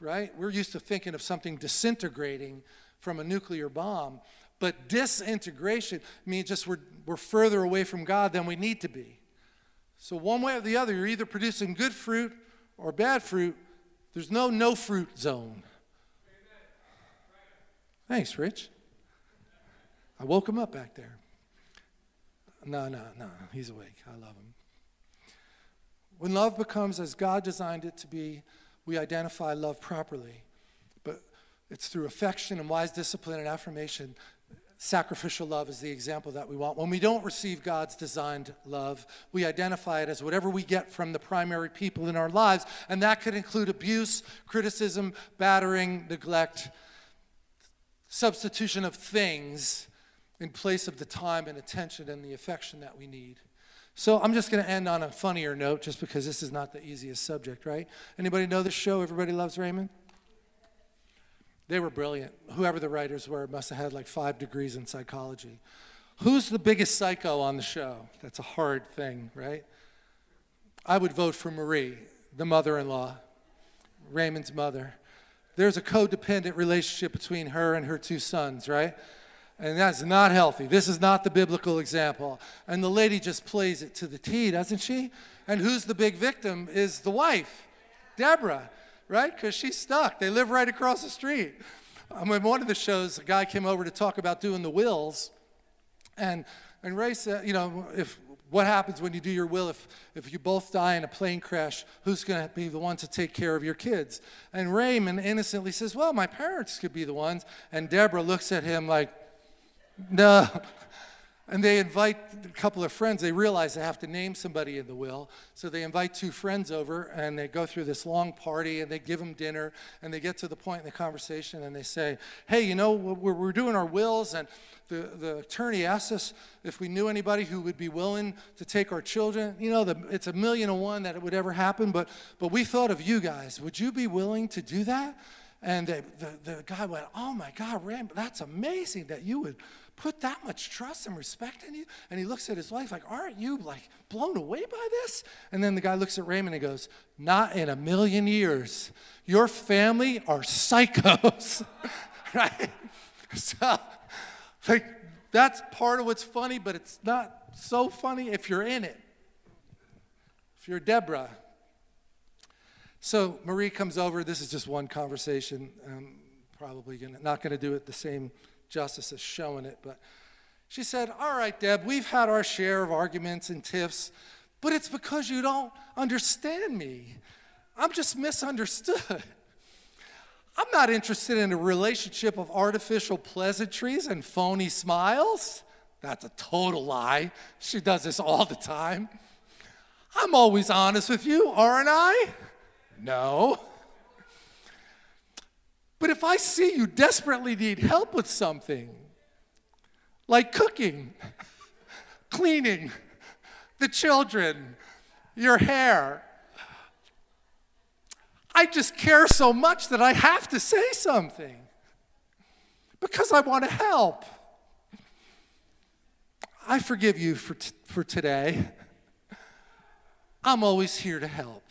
right? We're used to thinking of something disintegrating from a nuclear bomb. But disintegration means just we're, we're further away from God than we need to be. So, one way or the other, you're either producing good fruit or bad fruit. There's no no fruit zone. Thanks, Rich. I woke him up back there. No, no, no. He's awake. I love him. When love becomes as God designed it to be, we identify love properly. But it's through affection and wise discipline and affirmation sacrificial love is the example that we want. When we don't receive God's designed love, we identify it as whatever we get from the primary people in our lives, and that could include abuse, criticism, battering, neglect, substitution of things in place of the time and attention and the affection that we need. So I'm just going to end on a funnier note just because this is not the easiest subject, right? Anybody know the show Everybody Loves Raymond? They were brilliant. Whoever the writers were must have had like five degrees in psychology. Who's the biggest psycho on the show? That's a hard thing, right? I would vote for Marie, the mother in law, Raymond's mother. There's a codependent relationship between her and her two sons, right? And that's not healthy. This is not the biblical example. And the lady just plays it to the T, doesn't she? And who's the big victim is the wife, Deborah right? Because she's stuck. They live right across the street. Um, in one of the shows, a guy came over to talk about doing the wills, and and Ray said, you know, if what happens when you do your will if, if you both die in a plane crash who's going to be the one to take care of your kids and raymond innocently says well my parents could be the ones and deborah looks at him like no [LAUGHS] and they invite a couple of friends. They realize they have to name somebody in the will. So they invite two friends over and they go through this long party and they give them dinner. And they get to the point in the conversation and they say, Hey, you know, we're, doing our wills. And the, the attorney asked us if we knew anybody who would be willing to take our children. You know, the, it's a million and one that it would ever happen. But, but we thought of you guys. Would you be willing to do that? And they, the, the guy went, Oh my God, Ram, that's amazing that you would put that much trust and respect in you? And he looks at his wife like, aren't you like blown away by this? And then the guy looks at Raymond and goes, not in a million years. Your family are psychos, [LAUGHS] right? So, like, that's part of what's funny, but it's not so funny if you're in it. If you're Deborah. So Marie comes over. This is just one conversation. I'm probably gonna, not going to do it the same justice is showing it, but she said, All right, Deb, we've had our share of arguments and tiffs, but it's because you don't understand me. I'm just misunderstood. [LAUGHS] I'm not interested in a relationship of artificial pleasantries and phony smiles. That's a total lie. She does this all the time. I'm always honest with you, aren't I? No. But if I see you desperately need help with something, like cooking, [LAUGHS] cleaning, the children, your hair, I just care so much that I have to say something because I want to help. I forgive you for, t- for today. I'm always here to help.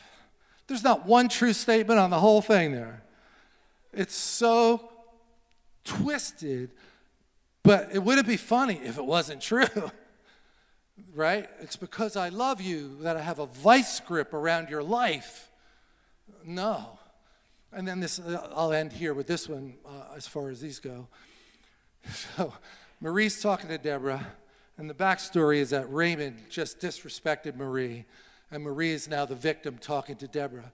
There's not one true statement on the whole thing there. It's so twisted, but it wouldn't be funny if it wasn't true. [LAUGHS] right? It's because I love you that I have a vice grip around your life. No. And then this, uh, I'll end here with this one uh, as far as these go. [LAUGHS] So Marie's talking to Deborah, and the backstory is that Raymond just disrespected Marie, and Marie is now the victim talking to Deborah.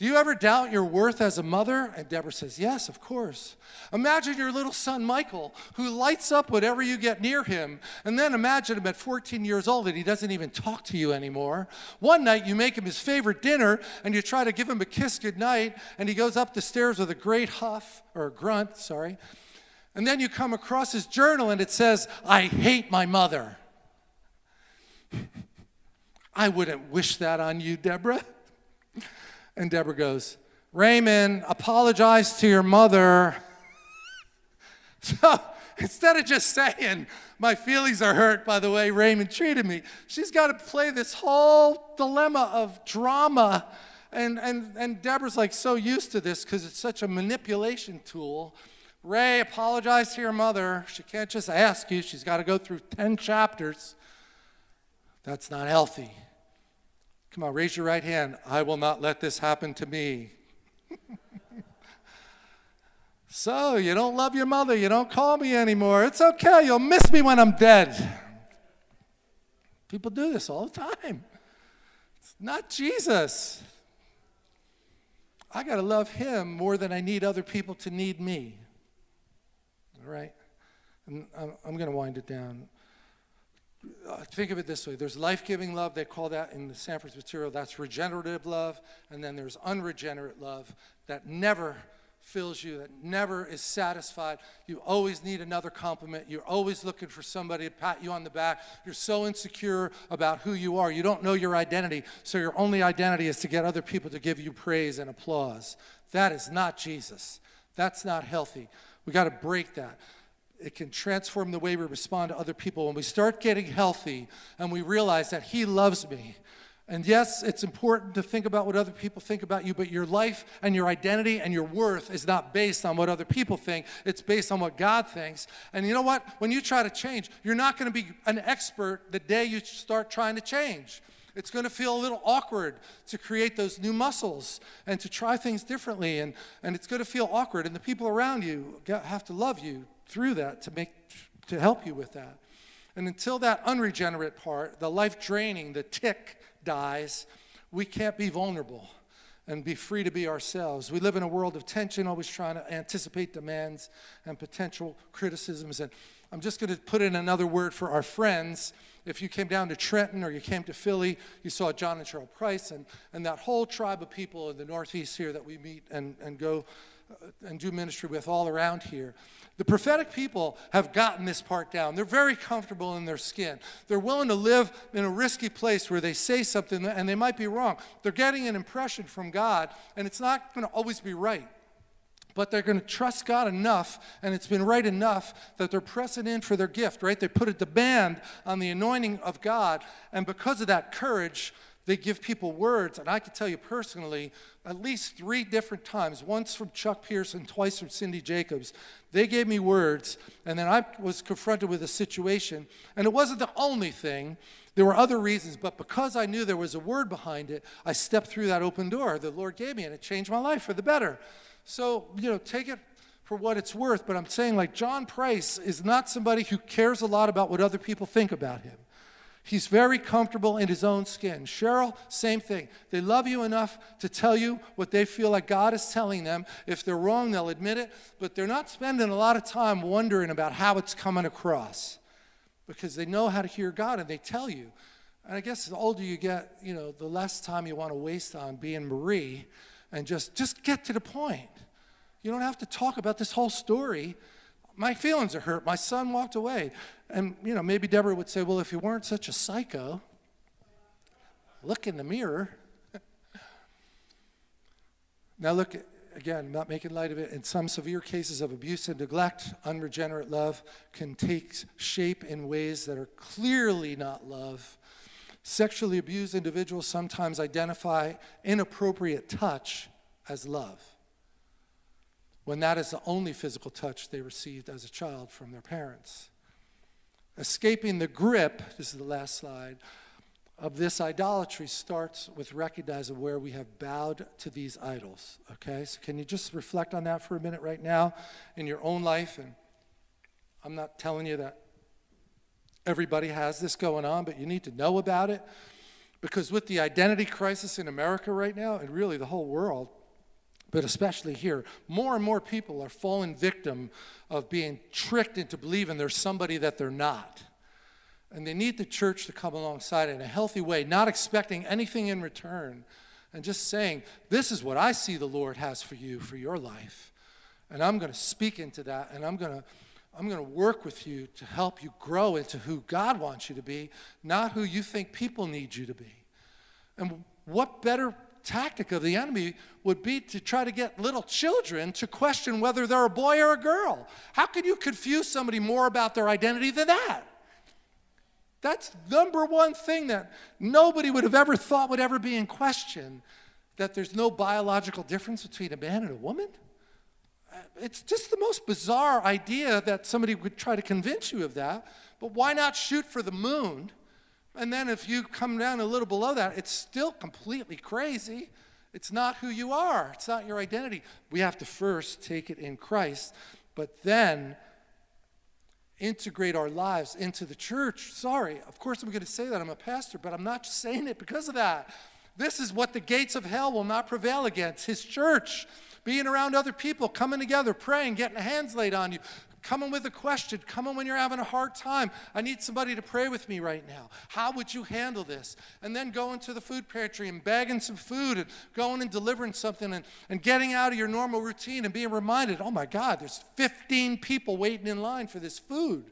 Do you ever doubt your worth as a mother? And Deborah says, Yes, of course. Imagine your little son, Michael, who lights up whenever you get near him. And then imagine him at 14 years old and he doesn't even talk to you anymore. One night you make him his favorite dinner and you try to give him a kiss goodnight, and he goes up the stairs with a great huff, or a grunt, sorry. And then you come across his journal and it says, I hate my mother. [LAUGHS] I wouldn't wish that on you, Deborah. And Deborah goes, Raymond, apologize to your mother. [LAUGHS] So instead of just saying, my feelings are hurt by the way Raymond treated me, she's got to play this whole dilemma of drama. And, and, and Deborah's like so used to this because it's such a manipulation tool. Ray, apologize to your mother. She can't just ask you, she's got to go through 10 chapters. That's not healthy. Come on, raise your right hand. I will not let this happen to me. [LAUGHS] so, you don't love your mother. You don't call me anymore. It's okay. You'll miss me when I'm dead. People do this all the time. It's not Jesus. I got to love him more than I need other people to need me. All right? And I'm going to wind it down. Uh, think of it this way there's life giving love, they call that in the Sandford's material, that's regenerative love. And then there's unregenerate love that never fills you, that never is satisfied. You always need another compliment. You're always looking for somebody to pat you on the back. You're so insecure about who you are. You don't know your identity, so your only identity is to get other people to give you praise and applause. That is not Jesus. That's not healthy. We got to break that it can transform the way we respond to other people when we start getting healthy and we realize that He loves me. And yes, it's important to think about what other people think about you, but your life and your identity and your worth is not based on what other people think. It's based on what God thinks. And you know what? When you try to change, you're not going to be an expert the day you start trying to change. It's going to feel a little awkward to create those new muscles and to try things differently. And, and it's going to feel awkward. And the people around you have to love you through that to make to help you with that. And until that unregenerate part, the life draining, the tick dies, we can't be vulnerable and be free to be ourselves. We live in a world of tension, always trying to anticipate demands and potential criticisms. And I'm just going to put in another word for our friends. If you came down to Trenton or you came to Philly, you saw John and Cheryl Price and, and that whole tribe of people in the Northeast here that we meet and, and go uh, and do ministry with all around here. The prophetic people have gotten this part down. They're very comfortable in their skin. They're willing to live in a risky place where they say something and they might be wrong. They're getting an impression from God, and it's not going to always be right. But they're going to trust God enough, and it's been right enough that they're pressing in for their gift, right? They put a demand on the anointing of God, and because of that courage, they give people words, and I can tell you personally, at least three different times, once from Chuck Pierce, twice from Cindy Jacobs, they gave me words, and then I was confronted with a situation, and it wasn't the only thing. There were other reasons, but because I knew there was a word behind it, I stepped through that open door the Lord gave me, and it changed my life for the better. So, you know, take it for what it's worth, but I'm saying, like, John Price is not somebody who cares a lot about what other people think about him. He's very comfortable in his own skin. Cheryl, same thing. They love you enough to tell you what they feel like God is telling them. If they're wrong, they'll admit it, but they're not spending a lot of time wondering about how it's coming across because they know how to hear God and they tell you. And I guess the older you get, you know, the less time you want to waste on being Marie and just just get to the point. You don't have to talk about this whole story. My feelings are hurt. My son walked away. And, you know, maybe Deborah would say, well, if you weren't such a psycho, look in the mirror. [LAUGHS] now, look, again, not making light of it. In some severe cases of abuse and neglect, unregenerate love can take shape in ways that are clearly not love. Sexually abused individuals sometimes identify inappropriate touch as love when that is the only physical touch they received as a child from their parents. Escaping the grip, this is the last slide, of this idolatry starts with recognizing where we have bowed to these idols. Okay, so can you just reflect on that for a minute right now in your own life? And I'm not telling you that everybody has this going on, but you need to know about it because with the identity crisis in America right now, and really the whole world, but especially here, more and more people are falling victim of being tricked into believing there's somebody that they're not. And they need the church to come alongside in a healthy way, not expecting anything in return, and just saying, This is what I see the Lord has for you, for your life. And I'm going to speak into that, and I'm going to. I'm going to work with you to help you grow into who God wants you to be, not who you think people need you to be. And what better tactic of the enemy would be to try to get little children to question whether they're a boy or a girl. How can you confuse somebody more about their identity than that? That's number one thing that nobody would have ever thought would ever be in question that there's no biological difference between a man and a woman. Uh, it's just the most bizarre idea that somebody would try to convince you of that. But why not shoot for the moon and then if you come down a little below that, it's still completely crazy. It's not who you are, it's not your identity. We have to first take it in Christ, but then integrate our lives into the church. Sorry, of course I'm going to say that. I'm a pastor, but I'm not just saying it because of that. This is what the gates of hell will not prevail against his church. Being around other people, coming together, praying, getting hands laid on you, Coming with a question. Coming when you're having a hard time. I need somebody to pray with me right now. How would you handle this? And then going to the food pantry and bagging some food and going and delivering something and, and getting out of your normal routine and being reminded, oh my God, there's 15 people waiting in line for this food.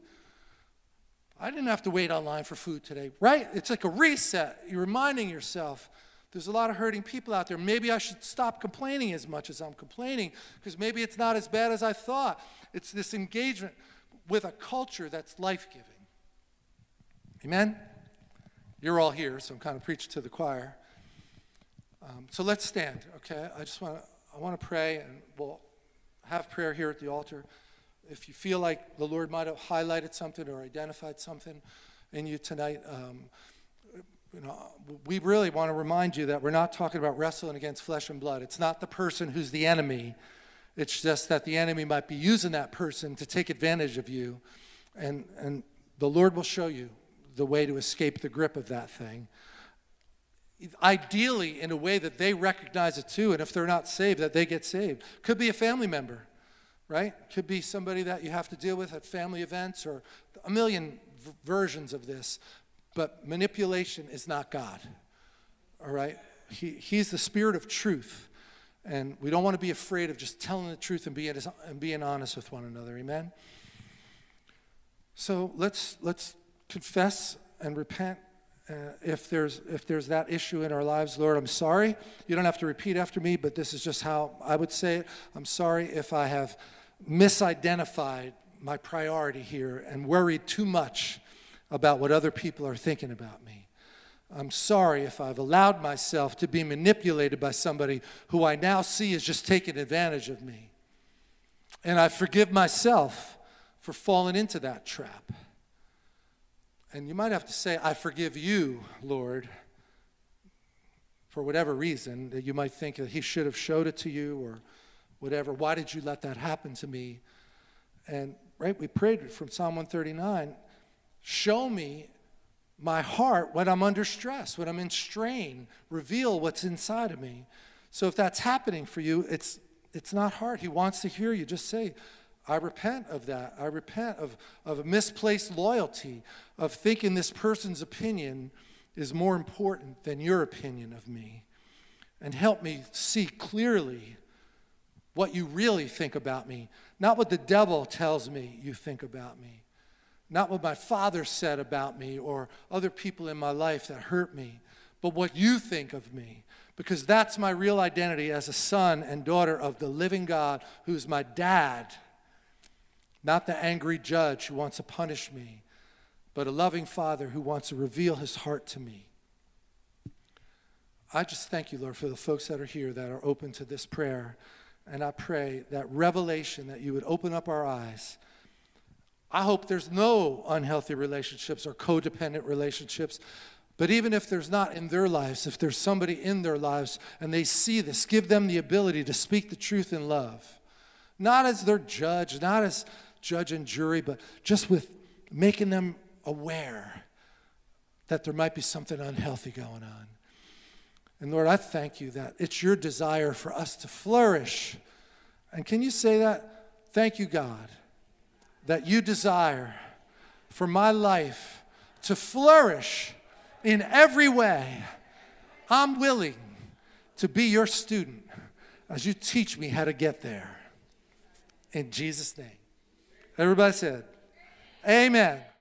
I didn't have to wait online for food today, right? It's like a reset. You're reminding yourself there's a lot of hurting people out there. Maybe I should stop complaining as much as I'm complaining because maybe it's not as bad as I thought. It's this engagement with a culture that's life giving. Amen? You're all here, so I'm kind of preaching to the choir. Um, so let's stand, okay? I just want to I want to pray, and we'll have prayer here at the altar. If you feel like the Lord might have highlighted something or identified something in you tonight, um, you know, we really want to remind you that we're not talking about wrestling against flesh and blood. It's not the person who's the enemy. It's just that the enemy might be using that person to take advantage of you. And, and the Lord will show you the way to escape the grip of that thing. Ideally, in a way that they recognize it too, and if they're not saved, that they get saved. Could be a family member, right? Could be somebody that you have to deal with at family events or a million versions of this. But manipulation is not God, all right? He, he's the spirit of truth. And we don't want to be afraid of just telling the truth and being, and being honest with one another. Amen? So let's, let's confess and repent uh, if, there's, if there's that issue in our lives. Lord, I'm sorry. You don't have to repeat after me, but this is just how I would say it. I'm sorry if I have misidentified my priority here and worried too much about what other people are thinking about me. I'm sorry if I've allowed myself to be manipulated by somebody who I now see is just taking advantage of me. And I forgive myself for falling into that trap. And you might have to say, I forgive you, Lord, for whatever reason that you might think that He should have showed it to you or whatever. Why did you let that happen to me? And, right, we prayed from Psalm 139 show me my heart when I'm under stress, when I'm in strain, reveal what's inside of me. So if that's happening for you, it's it's not hard. He wants to hear you. Just say, I repent of that. I repent of, of a misplaced loyalty, of thinking this person's opinion is more important than your opinion of me. And help me see clearly what you really think about me, not what the devil tells me you think about me, not what my father said about me or other people in my life that hurt me, but what you think of me. Because that's my real identity as a son and daughter of the living God who's my dad, not the angry judge who wants to punish me, but a loving father who wants to reveal his heart to me. I just thank you, Lord, for the folks that are here that are open to this prayer. And I pray that revelation, that you would open up our eyes. I hope there's no unhealthy relationships or codependent relationships. But even if there's not in their lives, if there's somebody in their lives and they see this, give them the ability to speak the truth in love. Not as their judge, not as judge and jury, but just with making them aware that there might be something unhealthy going on. And Lord, I thank you that it's your desire for us to flourish. And can you say that? Thank you, God, that you desire for my life to flourish in every way. I'm willing to be your student as you teach me how to get there. In Jesus' name. Everybody said, Amen.